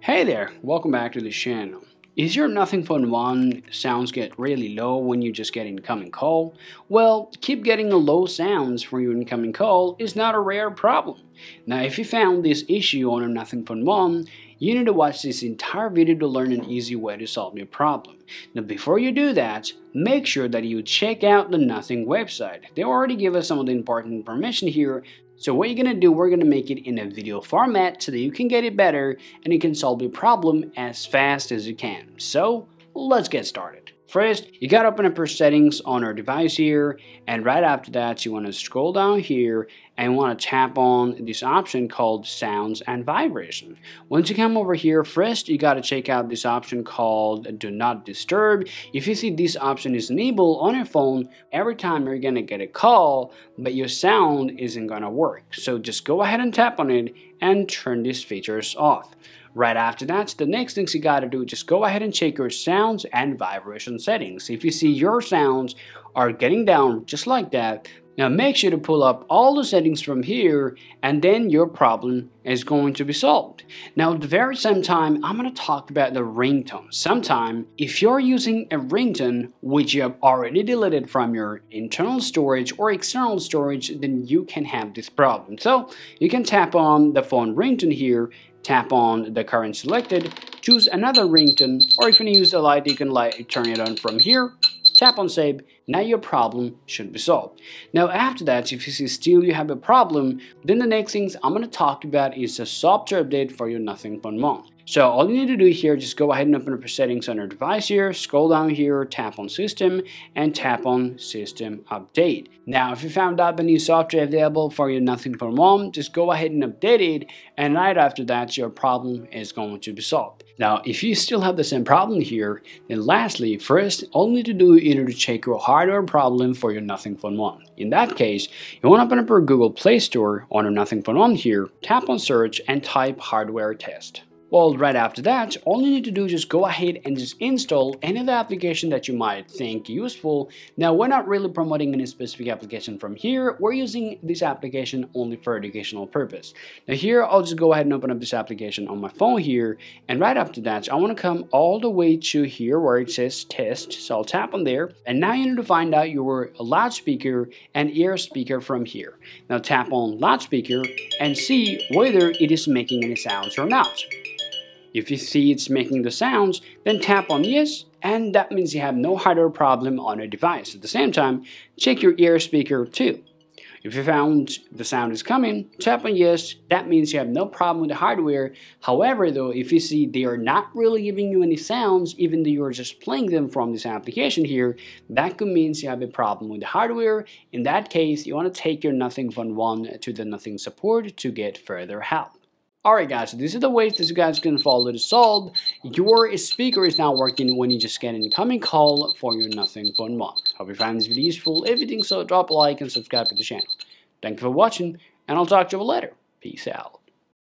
Hey there, welcome back to the channel. Is your Nothing Phone 1 sounds get really low when you just get incoming call? Well, keep getting low sounds for your incoming call is not a rare problem. Now if you found this issue on your Nothing Phone 1, you need to watch this entire video to learn an easy way to solve your problem. Now before you do that, make sure that you check out the Nothing website. They already give us some of the important information here, so what you're gonna do, we're gonna make it in a video format so that you can get it better and you can solve your problem as fast as you can. So let's get started. First, you gotta open up your settings on our device here, and right after that, you wanna scroll down here and wanna tap on this option called Sounds and Vibration. Once you come over here, first, you gotta check out this option called Do Not Disturb. If you see this option is enabled on your phone, every time you're gonna get a call, but your sound isn't gonna work. So just go ahead and tap on it and turn these features off. Right after that, the next things you gotta do, is just go ahead and check your sounds and vibration settings. If you see your sounds are getting down just like that, now make sure to pull up all the settings from here and then your problem is going to be solved. Now at the very same time, I'm going to talk about the ringtone. Sometime, if you're using a ringtone which you have already deleted from your internal storage or external storage, then you can have this problem. So you can tap on the phone ringtone here tap on the current selected, choose another ringtone, or if you use the light, you can light, turn it on from here, tap on save, now your problem should be solved. Now after that, if you see still you have a problem, then the next things I'm going to talk about is a software update for your Nothing Phone 1. So all you need to do here, just go ahead and open up your settings on your device here, scroll down here, tap on system, and tap on system update. Now, if you found out the new software available for your Nothing Phone 1, just go ahead and update it, and right after that, your problem is going to be solved. Now, if you still have the same problem here, then lastly, first, all you need to do is either to check your hardware problem for your Nothing Phone 1. In that case, you want to open up your Google Play Store on your Nothing Phone 1 here, tap on search, and type hardware test. Well, right after that, all you need to do is just go ahead and just install any of the application that you might think useful. Now, we're not really promoting any specific application from here. We're using this application only for educational purpose. Now here, I'll just go ahead and open up this application on my phone here. And right after that, I want to come all the way to here where it says test. So I'll tap on there. And now you need to find out your loudspeaker and ear speaker from here. Now tap on loudspeaker and see whether it is making any sounds or not. If you see it's making the sounds, then tap on yes, and that means you have no hardware problem on your device. At the same time, check your ear speaker too. If you found the sound is coming, tap on yes, that means you have no problem with the hardware. However though, if you see they are not really giving you any sounds, even though you're just playing them from this application here, that could mean you have a problem with the hardware. In that case, you want to take your Nothing Phone 1 to the Nothing support to get further help. Alright guys, so these are the ways that you guys can follow to solve. Your speaker is now working when you just get an incoming call for your Nothing Phone 1. Hope you find this video useful. If you think so, drop a like and subscribe to the channel. Thank you for watching, and I'll talk to you later. Peace out.